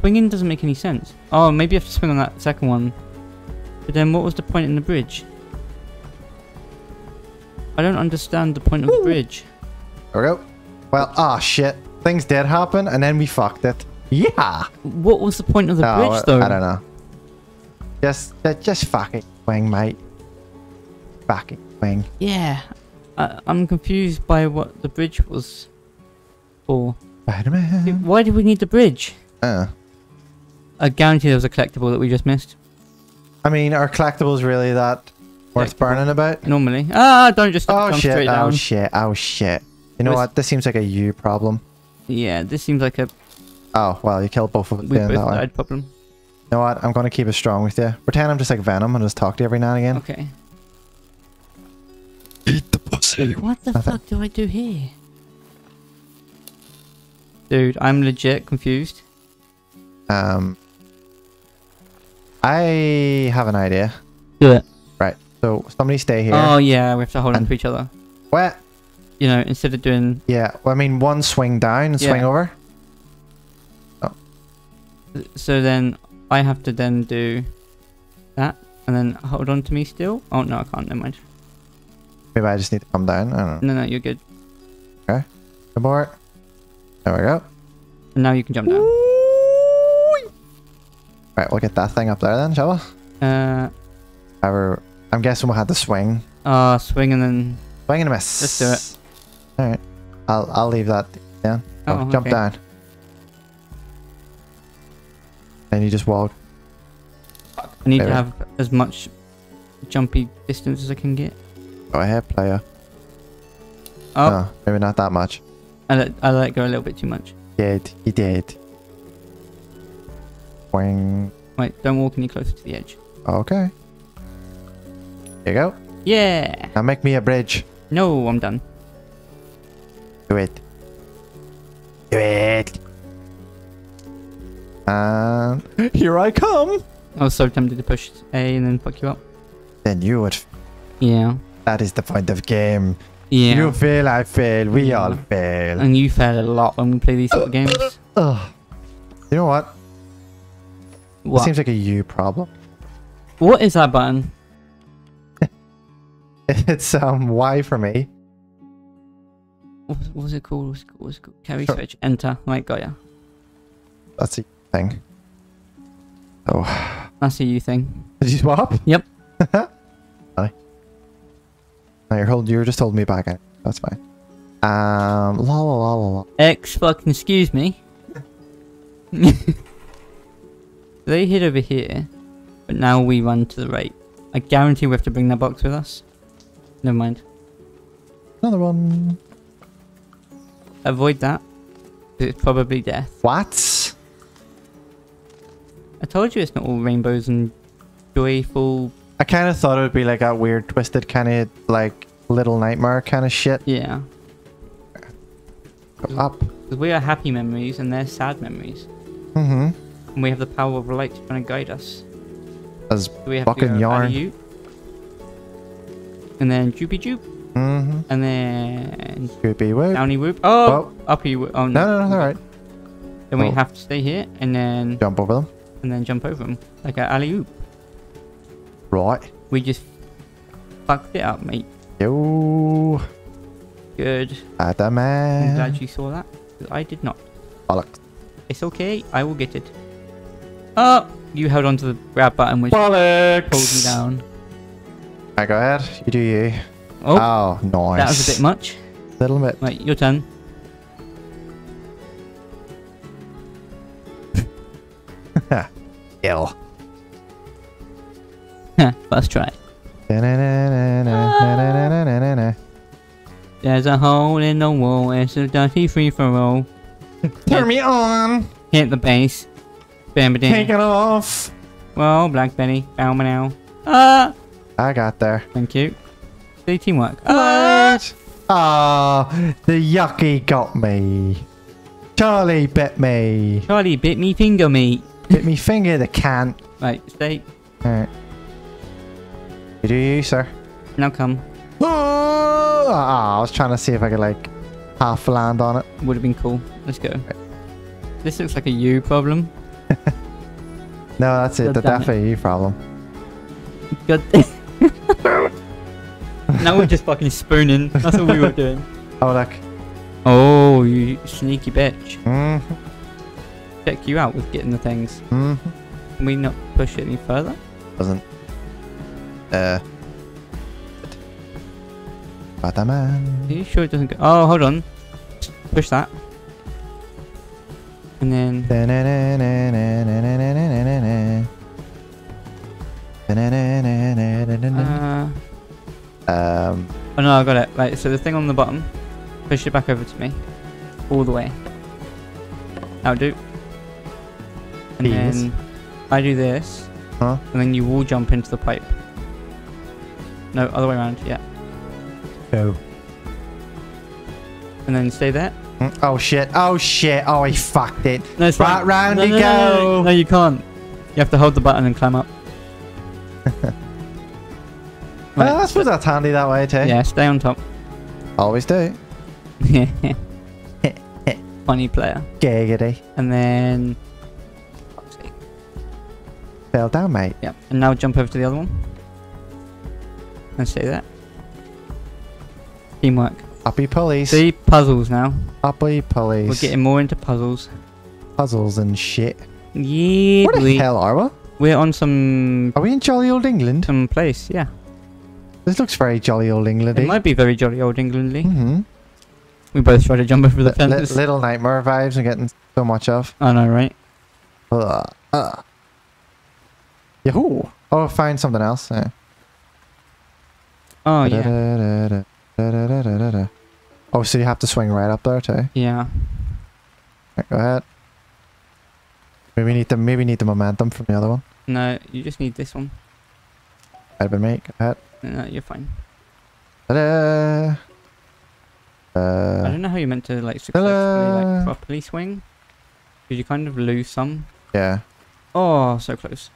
swinging doesn't make any sense. Oh, maybe I have to swing on that second one. But then what was the point in the bridge? I don't understand the point of the bridge. There we go. Well, ah, shit. Things did happen, and then we fucked it. Yeah. What was the point of the No, bridge, though? I don't know. Just, uh, just fucking swing, mate. Fucking swing. Yeah. I, I'm confused by what the bridge was for. Spider-Man. Why did we need the bridge? Uh, I guarantee there was a collectible that we just missed. I mean, are collectibles really that worth Collectible. burning about? Normally. Ah, don't just Oh jump shit! straight Oh down. shit! Oh shit! You know Where's- what? This seems like a you problem. yeah, this seems like a Oh well, you killed both of them we both that way. died problem. You know what? I'm gonna keep it strong with you. Pretend I'm just like Venom and just talk to you every now and again. Okay. Eat the pussy. What the Nothing. fuck do I do here? Dude, I'm legit confused. Um, I have an idea. Do it. Right. So somebody stay here. Oh yeah, we have to hold on to each other. Where? You know, instead of doing Yeah. Well, I mean, one swing down and swing Yeah. over. so then I have to then do that and then hold on to me still. Oh no, I can't. Never mind. Maybe I just need to come down. I don't know. No, no, you're good. Okay. On. There we go. And now you can jump down. Right, we'll get that thing up there then, shall we? Uh, However, I'm guessing we'll have to swing. uh, swing and then. Swing and a miss. Let's do it. Alright. I'll I'll leave that down. Oh, Oh, jump okay. down. And you just walk. I need Maybe. to have as much jumpy distance as I can get. Go ahead, player. Oh, No, maybe not that much. I let I let go a little bit too much. Did he did? Swing. Wait, don't walk any closer to the edge. Oh, okay. Here you go. Yeah. Now make me a bridge. No, I'm done. Do it. Do it. And here I come. I was so tempted to push A and then fuck you up. Then you would. Yeah. That is the point of game. Yeah. You fail, I fail. We all Yeah. fail. And you fail a lot when we play these sort of games. Ugh. You know what? It What? seems like a you problem. What is that button? It's um Y for me. What was it called? What was it called? What was it called? Carry Sure. switch. Enter. Right, got ya. That's a thing. Oh, That's a you thing. did you swap? Yep. Funny. No, you're holding. You're just holding me back. in. That's fine. Um, la la la la la. X fucking excuse me. they hid over here, but now we run to the right. I guarantee we have to bring that box with us. Never mind. Another one. Avoid that. It's probably death. What? I told you it's not all rainbows and joyful. I kind of thought it would be like a weird, twisted kind of like little nightmare kind of shit. Yeah. Up. Because we are happy memories and they're sad memories. Mm-hmm. And we have the power of light trying to guide us. As we have Fucking to yarn. alley-oop? And then joopy joop. mm-hmm. And then Creepy whoop. downy whoop. Oh! Well, Uppy whoop. Oh no, no. no, no, all right. Then we Oh. have to stay here and then Jump over them. and then jump over them. Like a alley oop. Right. We just fucked it up, mate. Yo. Good. I'm glad you saw that. I did not. Bollocks. It's okay. I will get it. Oh, you held on to the grab button, which Bollocks. pulled me down. I right, go ahead. You do you. Oh, oh nice. That was a bit much. A little bit. Right, your turn. Ill. Let's try. There's a hole in the wall, it's a dirty free for all. Turn me on! Hit the base. Bam ba Take it off. Well, Black Betty. Bow now. Ah! I got there. Thank you. See teamwork. Ah! What? Ah, the yucky got me. Charlie bit me. Charlie bit me finger me. Bit me finger, the can't. Right, stay. Alright. You do you, sir. Now come. Oh, I was trying to see if I could, like, half land on it. Would have been cool. Let's go. This looks like a you problem. No, that's it. God The damn it. problem. God. now we're just fucking spooning. That's what we were doing. Oh look. Oh, you sneaky bitch. Mm Check you out with getting the things. hmm Can we not push it any further? Doesn't. Uh. Batman. Are you sure it doesn't go? Oh, hold on. Push that. And then. Uh, Um, oh no, I got it. Right, so the thing on the bottom, push it back over to me. All the way. That'll do. And Please. then I do this, huh? and then you will jump into the pipe. No, other way around, yeah. Go. And then stay there. Oh shit! Oh shit! Oh, I fucked it. No, Right round no, you no, no, no, go. No, you can't. You have to hold the button and climb up. Uh, well, I suppose that's handy that way too. Yeah, stay on top. Always do. Funny player. Giggity. And then, Fell down, mate. yeah. And now jump over to the other one. And stay there. Teamwork. Uppy pulleys. See puzzles now. Uppy pulleys. We're getting more into puzzles. puzzles and shit. Yeah, Where the hell are we? we're on some Are we in jolly old England? some place. Yeah, This looks very jolly old Englandy. it might be very jolly old Englandly. Mm-hmm. We both try to jump over the Li- fence. little nightmare vibes I'm getting so much of. I know, right? Ugh. Ugh. Yahoo! Oh, find something else. Yeah. Oh yeah, Da, da, da, oh, so you have to swing right up there too? Yeah. Right, go ahead. Maybe need the maybe need the momentum from the other one. No, you just need this one. I've been go ahead. No, you're fine. Ta-da! Uh, I don't know how you meant to like successfully like properly swing. Because you kind of lose some. Yeah. Oh, so close.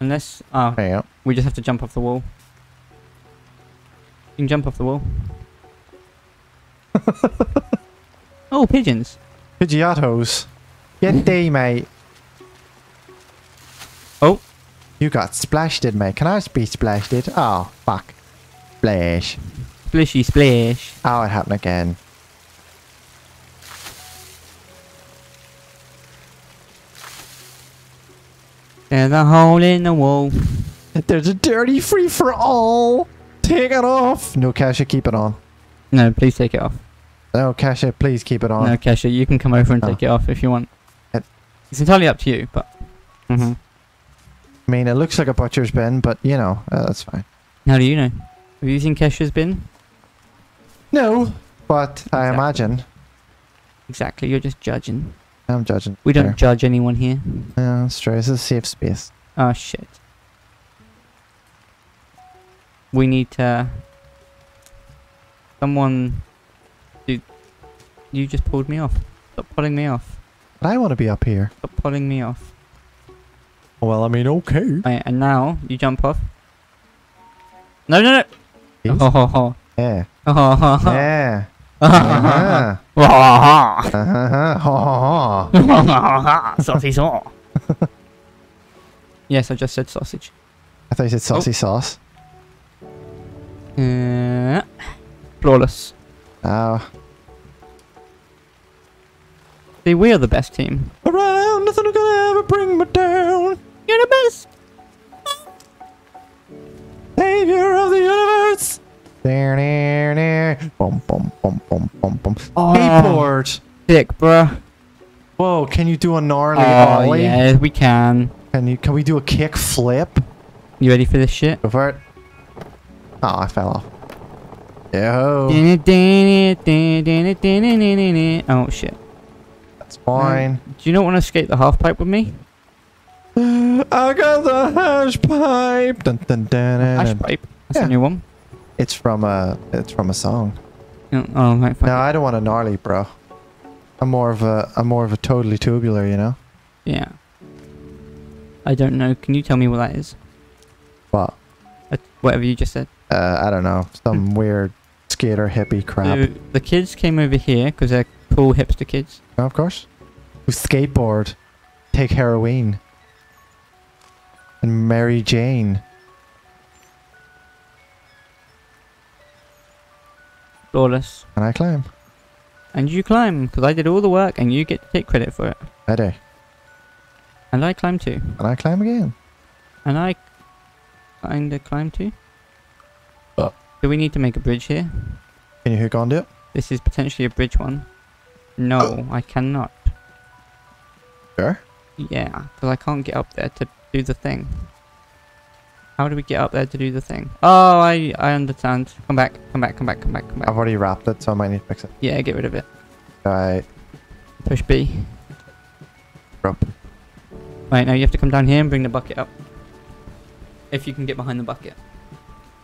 Unless uh, we just have to jump off the wall. You can jump off the wall. oh, pigeons. Pidgeottos. Get day, mate. Oh. You got splashed, it, mate. Can I be splashed? It? Oh, fuck. Splash. Splishy splash. Oh, it happened again. There's a hole in the wall. There's a dirty free for all. Take it off. No, Kesha, keep it on. No, please take it off. No, Kesha, please keep it on. No, Kesha, you can come over and Oh. take it off if you want. It- It's entirely up to you, but. hmm I mean, it looks like a butcher's bin, but you know, uh, that's fine. How do you know? Have you seen Kesha's bin? No, but I imagine Exactly, you're just judging. I'm judging. We don't Fair. judge anyone here. Yeah, that's true. This is a safe space. Oh shit. We need to. Someone. Dude, you just pulled me off. Stop pulling me off. But I want to be up here. Stop pulling me off. Well, I mean, okay. Right, and now you jump off. No, no, no. Yes. Oh, ho, ho. Yeah. Oh, ho, ho, ho. Yeah. Oh, uh-huh. oh, uh-huh. oh, sausage yes, I just said sausage. I thought you said saucy sauce. Uh, flawless. Oh. See, we are the best team. Around, nothing gonna ever bring me down. You're the best. Savior of the universe. There, there, there. Boom, boom, boom, boom, boom, boom. Oh. Ah. Skateboard. Sick, bruh. Whoa, can you do a gnarly ah, Oh, ollie? yeah, we can. Can you? Can we do a kick flip? You ready for this shit? Go for it. Oh, I fell off. Yo, Oh shit. that's fine. Do you not want to skate the half pipe with me? I got the hash pipe. Dun, dun, dun, Hash pipe. That's Yeah. a new one. It's from a. It's from a song. Oh, oh right, fine. No, I don't want a gnarly, bro. I'm more of a. I'm more of a totally tubular, you know. Yeah. I don't know. Can you tell me what that is? But Uh, whatever you just said. Uh, I don't know. Some weird skater hippie crap. So the kids came over here because they're cool hipster kids. of course. Who skateboard. take heroin. And Mary Jane. Flawless. And I climb. And you climb, because I did all the work and you get to take credit for it. I do. And I climb too. And I climb again. And I kinda climb too. Do we need to make a bridge here? Can you hook onto it? This is potentially a bridge one. No, oh. I cannot. Sure. Yeah, because I can't get up there to do the thing. How do we get up there to do the thing? Oh, I I understand. Come back, come back, come back, come back, come back. I've already wrapped it, so I might need to fix it. Yeah, get rid of it. Right. Push B. Rope. Right, now you have to come down here and bring the bucket up. If you can get behind the bucket.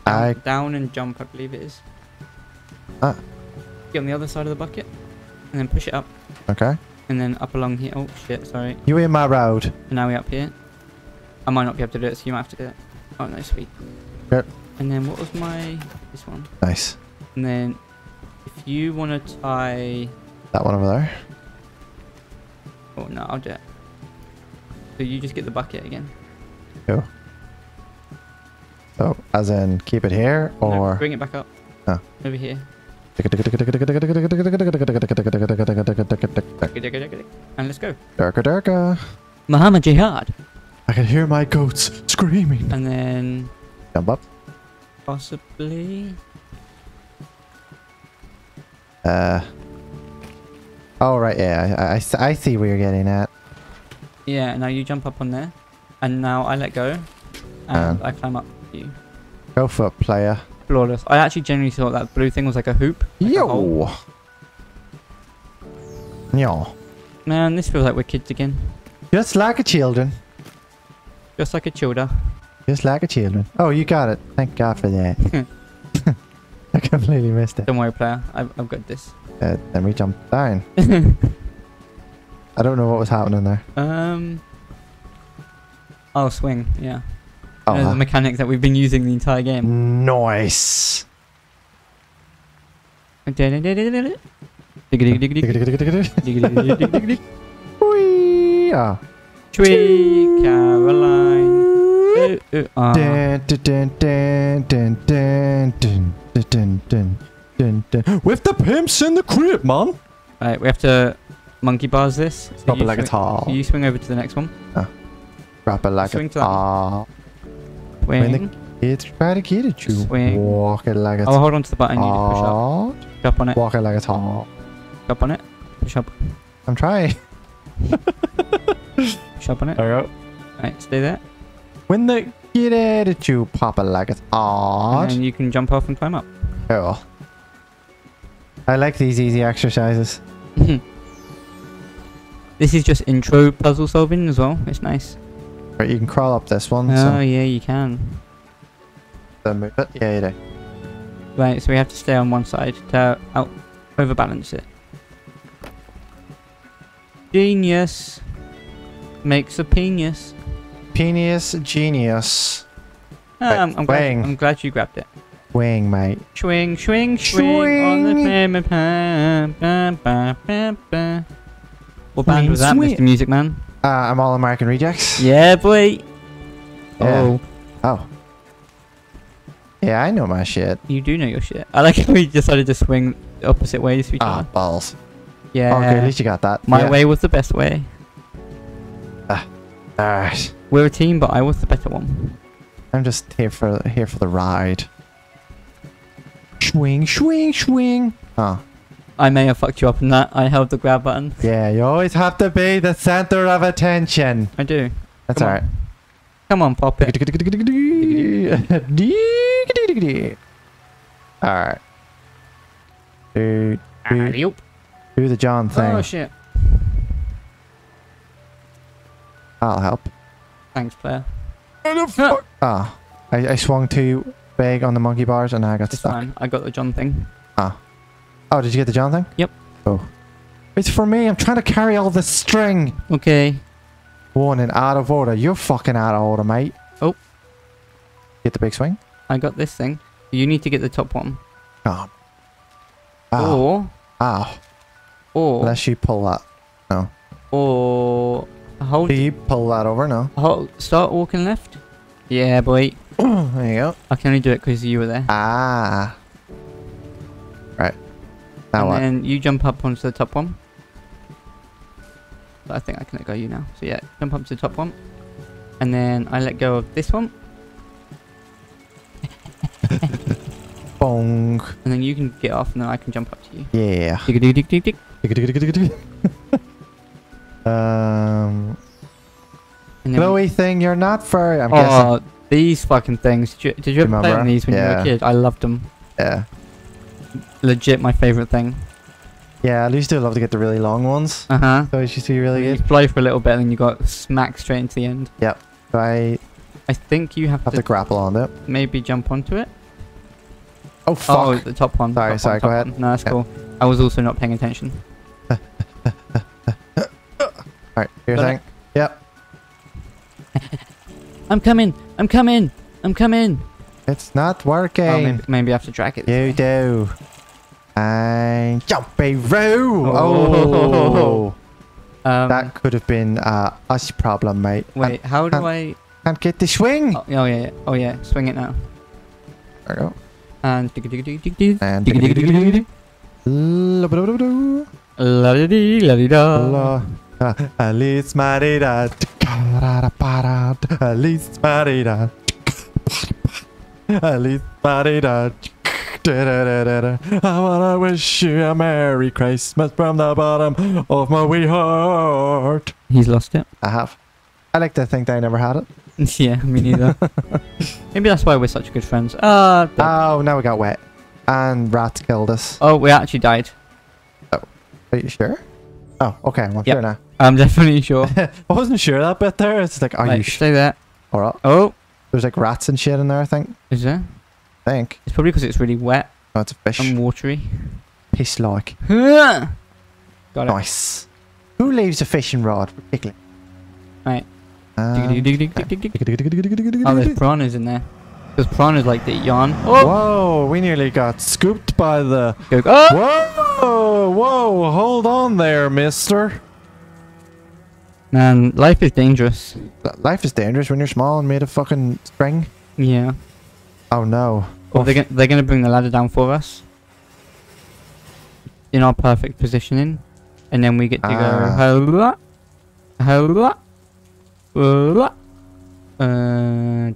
Down, I down and jump, I believe it is. Ah. Get on the other side of the bucket. And then push it up. okay. And then up along here. Oh, shit, sorry. You in my road. And now we're up here. I might not be able to do it, so you might have to do it. Oh, no, sweet. Yep. And then what was my... This one. Nice. And then if you want to tie... That one over there. Oh, no, I'll do it. So you just get the bucket again. Cool. So, as in, keep it here, No, or... bring it back up. Oh. Over here. And let's go. Durka durka. Muhammad Jihad. I can hear my goats screaming. And then Jump up. possibly... Uh. Oh, right, yeah. I see where you're getting at. Yeah, now you jump up on there. And now I let go. And I climb up you. Go for it, player. Flawless. I actually genuinely thought that blue thing was like a hoop. Like a. Yo. Yo. Man, this feels like we're kids again. Just like a children. Just like a childer. Just like a children. Oh, you got it. Thank God for that. I completely missed it. Don't worry, player. I've, I've got this. Uh, then we jump down. I don't know what was happening there. Um. I'll swing. Yeah. Oh, know, the mechanic that we've been using the entire game. Nice. Tweak, Caroline. Ooh, ooh, dun, dun, dun, With the pimps in the crib, man. Alright, we have to monkey bars this. So Drop it like a tall. So you swing over to the next one. Uh, wrap it like swing a tall that one. ah. When the Swing. kids try to get at you, Swing. walk it like a Oh, hold on to the button. You need to push up. ah. Push up on it. Walk it like a tall. Push up on it. Push up. I'm trying. Push up on it. There you go. Right, stay there. When the get at you, pop it like it's And you can jump off and climb up. Cool. I like these easy exercises. this is just intro puzzle solving as well. It's nice. Right, you can crawl up this one. Oh, so yeah, you can. then move it. Yeah, you do. Right, so we have to stay on one side to out overbalance it. Genius makes a penis. Penis genius. Ah, right, I'm, I'm, glad. I'm glad you grabbed it. Wing, mate. Swing, swing, swing, Swing. What band Swing, was that, swing. Mr. Music Man? Uh, I'm all American rejects. Yeah, boy. Yeah. Oh, Oh. Yeah, I know my shit. you do know your shit. I like how we decided to swing opposite ways each Ah, other. balls. Yeah. Okay, at least you got that. My yeah. way was the best way. Ah. Alright. We're a team, but I was the better one. I'm just here for here for the ride. Swing, swing, swing. Oh, I may have fucked you up in that. I held the grab button. yeah. You always have to be the center of attention. I do. That's Come on. alright. Come on, pop it. Alright. Do, do, ah, Alley-oop. do the John thing. Oh shit. I'll help. Thanks, player. Oh, I, I swung too big on the monkey bars and I got It's stuck. fine. I got the John thing. Oh, did you get the John thing? Yep. Oh. It's for me. I'm trying to carry all the string. Okay. And out of order. You're fucking out of order, mate. Oh. Get the big swing. I got this thing. You need to get the top one. Oh. Ow. Or, Ow. or, Unless you pull that. No. or, Hold, Do you pull that over? No. hold, start walking left. Yeah, boy. there you go. I can only do it because you were there. Ah. Now and then you jump up onto the top one. But I think I can let go of you now. So yeah, jump up to the top one. And then I let go of this one. Bong. And then you can get off and then I can jump up to you. Yeah. Dig dig dig dig dig. um. And then we- Glowy thing, you're not furry. I'm guessing. Oh, these fucking things. Did you, did you ever play on these when you were a kid? I loved them. Yeah. Legit my favourite thing. Yeah, I used to love to get the really long ones. Uh huh. Those used to be really You good. fly for a little bit and you got smacked straight into the end. So I I think you have, have to, to grapple on it. maybe jump onto it. Oh fuck! Oh, the top one. Sorry, top sorry, one, go ahead. one. No, that's Yeah. cool. I was also not paying attention. Alright, your Got thing. Yep. I'm coming. I'm coming. I'm coming. It's not Oh, working. maybe, maybe I have to drag it. You do. And jump a row. Oh. oh. Um, that could have been uh, us problem, mate. Wait, I'm, how do I'm, I... Can't get the swing. Oh, oh, yeah. Oh, yeah. Swing it now. There we go. And... And... La-di-da-di-da. Alice Marida. Alice Marida. Alice Marida. Ka-ra-da-ba-da. Alice Marida. Alice Marida. Da-da-da-da-da. I wanna wish you a Merry Christmas from the bottom of my wee heart. He's lost it. I have. I like to think that I never had it. yeah, me neither. maybe that's why we're such good friends. Ah, Dead. Oh, now we got wet. And rats killed us. oh, we actually died. Oh, are you sure? Oh, okay. Well, Yep. sure now. I'm definitely sure. I wasn't sure that bit there. It's like, are Wait, you sure? stay there. Alright. Oh, There's like rats and shit in there, I think. is there? I think. It's probably because it's really wet Oh, it's a fish. and watery. Piss like. Got it. Nice. Who leaves a fishing rod? Particularly. Right. Um. Oh, there's piranhas in there. Because piranhas like to eat yarn. Oh, Whoa, we nearly got scooped by the. go. Oh! Whoa, whoa, hold on there, mister. Man, life is dangerous. Life is dangerous when you're small and made of fucking string. Yeah. Oh no. Well, they're, they're going to bring the ladder down for us. In our perfect positioning. And then we get to ah. go... Hello? Hello? Uh.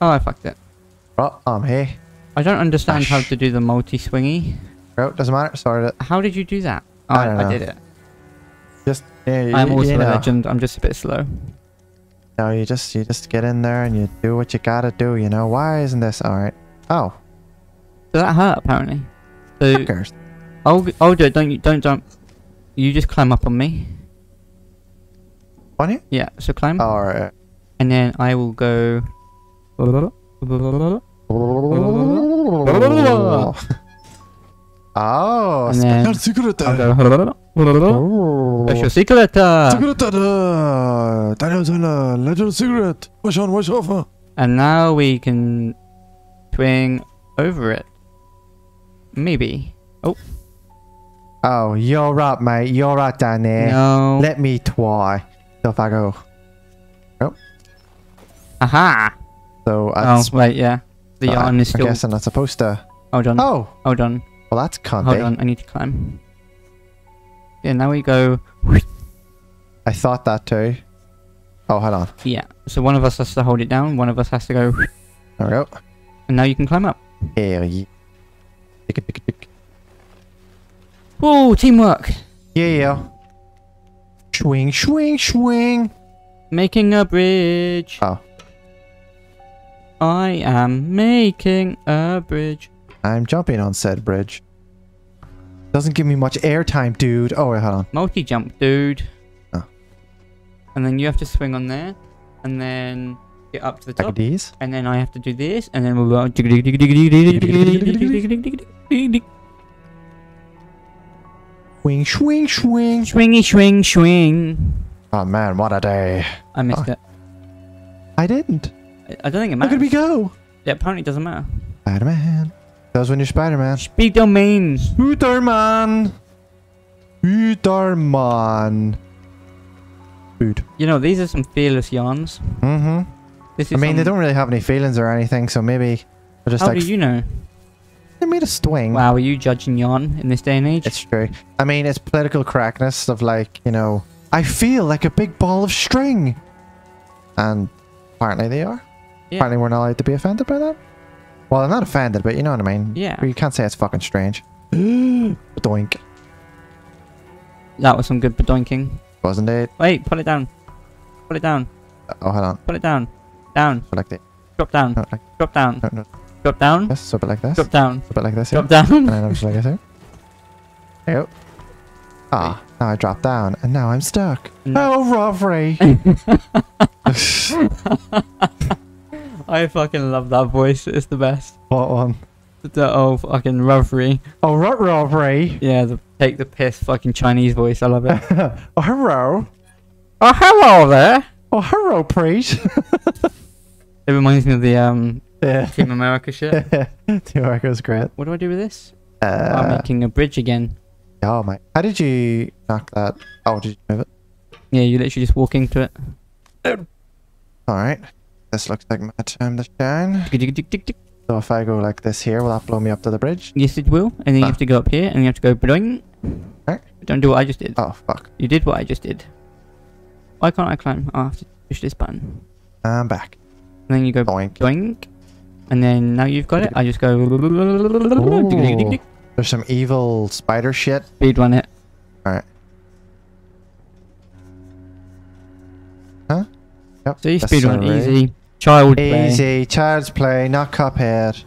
Oh, I fucked it. Well, I'm here. I don't understand Ash. how to do the multi-swingy. Oh, doesn't matter. Sorry. How did you do that? Oh, I, I, I did it. Just yeah, I'm also you a legend. I'm just a bit slow. No, you just you just get in there and you do what you gotta do. You know why isn't this all right? Oh, Does that hurt? Apparently. So cares? I'll I'll do it. Don't you don't jump. You just climb up on me. On you? Yeah. So climb, All right. and then I will go. Oh, And special secret. Go. Oh. Special secret. Secret. Daniel's in a legend secret. Wash on, wash off. And now we can swing over it. Maybe. Oh, Oh, you're right, mate. You're right down there. No. Let me try. So if I go, Oh. Aha. so Oh wait, yeah. The yarn is still. Still. guessing I'm not supposed to. Hold on. Oh, Hold on. Well, that's Hold cunty. on. I need to climb. Yeah. Now we go. I thought that too. Oh, hold on. Yeah. So one of us has to hold it down. One of us has to go. There we go. And now you can climb up. Tick, tick, tick. Whoa! Teamwork. Yeah, yeah. Swing, swing, swing. Making a bridge. Oh. I am making a bridge. I'm jumping on said bridge. Doesn't give me much airtime, dude. Oh, wait, hold on. Multi jump, dude. Oh. And then you have to swing on there, and then get up to the Like top, these. and then I have to do this, and then we'll go. Swing, swing, swing. Swingy, swing, swing. Oh man, what a day. I missed Oh. it. I didn't. I- I don't think it Look at matters. me go. Yeah, apparently it doesn't matter. Spider-Man. Does when you're Spider-Man. Spider-Man. Spider-Man. Spider-Man. Food. You know, these are some fearless yarns. Mm-hmm. This is I mean, they don't really have any feelings or anything, so maybe they're just How like do you know? they made a swing. Wow, are you judging yarn in this day and age? It's true. I mean, it's political correctness of like, you know, I feel like a big ball of string. And apparently they are. Yeah. Apparently we're not allowed to be offended by that. Well, I'm not offended, but you know what I mean. Yeah. You can't say it's fucking strange. Doink. That was some good bedoinking. Wasn't it? Wait, put it down. Put it down. Oh, hold on. Put it down. Down. Like the, Drop down. no, like, Drop down. no, no, Drop down. this, so a bit like this. Drop down. So a bit like this here. Drop down. And then I'm just like this here. There you go. Ah, now I drop down, and now I'm stuck. No. Oh, robbery! I fucking love that voice. It's the best. what one? The oh fucking reverie. Oh, ro- robbery! Yeah, the take the piss fucking Chinese voice. I love it. oh, hello! oh hello there. Oh, hello, priest! It reminds me of the um yeah. Team America shit. Teamwork was great. What do I do with this? I'm Uh, making a bridge again. oh my. How did you knock that? Oh, did you move it? Yeah, you literally just walk into it. Alright. This looks like my time to shine. So if I go like this here, will that blow me up to the bridge? Yes, it will. And then you Ah. have to go up here, and you have to go boing. Alright. Don't do what I just did. Oh, fuck. You did what I just did. Why can't I climb? Oh, I have to push this button. I'm back. And then you go Boink. boink. And then now you've got it. I just go Ooh. There's some evil spider shit. speed run it. Yep. So you that's speed run alright. easy. Child play. Easy. Child's play, not Cuphead.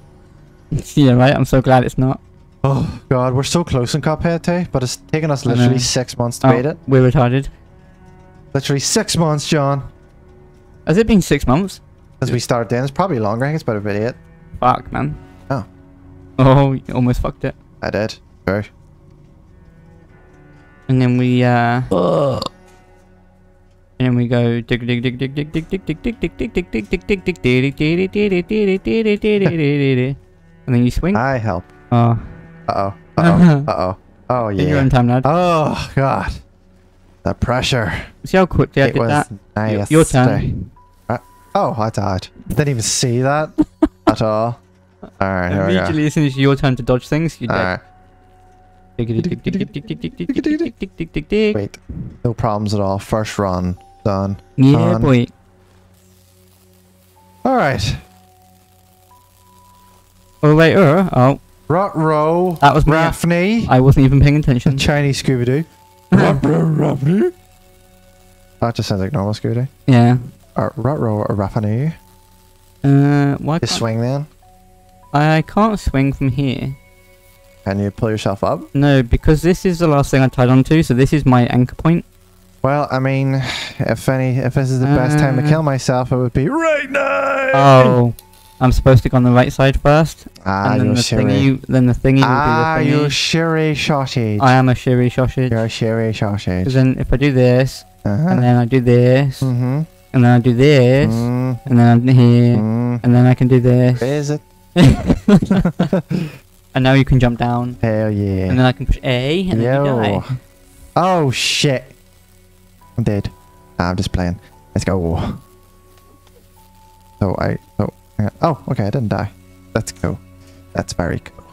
yeah, right. I'm so glad it's not. Oh, God. We're so close in Cuphead, too. But it's taken us literally six months to Oh, beat it. we're retarded. Literally six months, John. Has it been six months? As we started then, It's probably longer. I think it's about about eight. Fuck, man. Oh. Oh, you almost fucked it. I did. True. And then we uh and then we go dig dig dig dig dig dig dig dig dig dig dig dig dig dig dig dig dig dig and then you swing. I help. Oh, Uh-oh. Uh-oh. Uh-oh. Oh, in your yeah. own time, lad. Oh, God. The pressure. See how quickly I it did was that. Nice. Your turn. Oh, I died. Didn't even see that at all. Alright, here we go. Immediately, as soon as your turn to dodge things, you dig. Wait. No problems at all. First run. Done. Yeah, Done. boy. Alright. Oh wait, uh, oh, Rut row. that was. Raffney. I wasn't even paying attention. Chinese Scooby Doo. Raffney. That just sounds like normal Scooby Doo. Yeah. Or Rut row Raffney. Uh, why can't swing then. I can't swing from here? Can you pull yourself up. No, because this is the last thing I tied onto, so this is my anchor point. Well, I mean, if any, if this is the best time to Uh. kill myself, it would be right now. Oh, I'm supposed to go on the right side first, ah, and then you the thingy, then the thingy Ah, will you be the thingy. sherry sausage. I am a shiri sausage. You're a sherry Because then if I do this, Uh-huh. and then I do this, Mm-hmm. and then I do this, Mm, and then I'm here, mm. and then I can do this, Is it? and now you can jump down, Hell yeah. and then I can push A, and then you die. Oh shit. I'm dead. I'm just playing. Let's go. So I. So. I- Oh, okay. I didn't die. That's cool. That's very cool.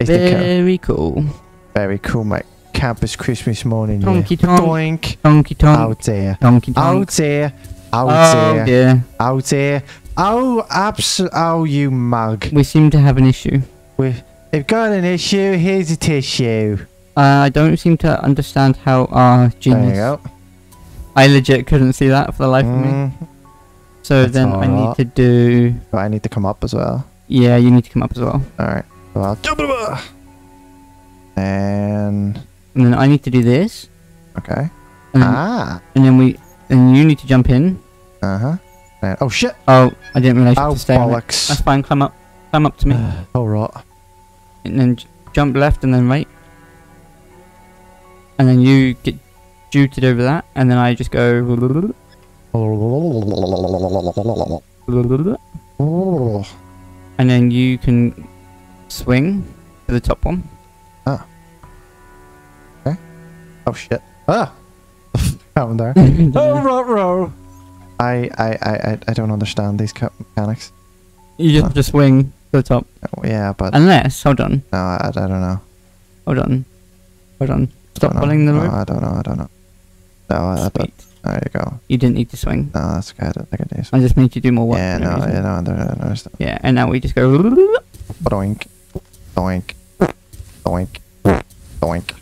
It's the cool. Very cool. Very cool, mate. Campus Christmas morning. Donkey yeah. tonk. Doink. Donkey tonk. Out there. Donkey tonk. Out there. Out Oh there. dear. Out there. Oh, absolutely. Oh, you mug. We seem to have an issue. We've, got an issue. Here's a tissue. Uh, I don't seem to understand how our genius. There you go. I legit couldn't see that for the life of me. Mm, So That's then I need to do. but I need to come up as well. Yeah, you need to come up as well. Alright. So I'll. And. And then I need to do this. Okay. And then, Ah. and then we. And you need to jump in. Uh huh. And, oh shit. Oh, I didn't realize you Oh had to stay on it. That's fine. Climb up. Climb up to me. Oh right. and then j- jump left and then right. And then you get juted over that. And then I just go. And then you can swing to the top one. Ah. Okay. Oh shit. Ah! Happened there. oh, row, row. I, I, I, I, I don't understand these mechanics. You just have to swing to the top. Oh, yeah, but Unless, hold on, no, I, I don't know. hold on, hold on. Stop pulling the no, rope. I don't know. I don't know. No, I, I don't. There you go. You didn't need to swing. No, that's okay. I don't think I do. I just made you do more work. Yeah, no, reason. yeah, no, I don't, I don't understand. Yeah, and now we just go. Doink, doink, doink, doink,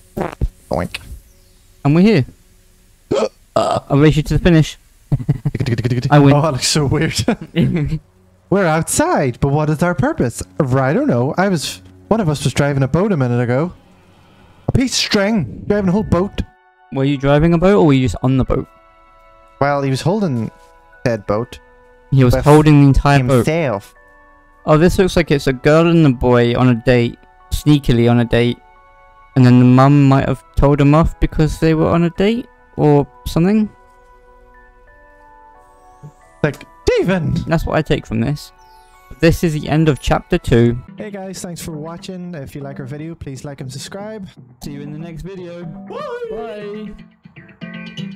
doink. And we're here. I'll race you to the finish. I win. Oh, that looks so weird. We're outside, but what is our purpose? I don't know. I was. One of us was driving a boat a minute ago. A piece of string. Driving a whole boat. Were you driving a boat or were you just on the boat? Well, he was holding said boat He was holding the entire boat. himself. Oh, this looks like it's a girl and a boy on a date, sneakily on a date, and then the mum might have told them off because they were on a date or something. Like, Steven! That's what I take from this this is the end of chapter 2. Hey guys, thanks for watching. If you like our video, please like and subscribe. See you in the next video. Bye. Bye.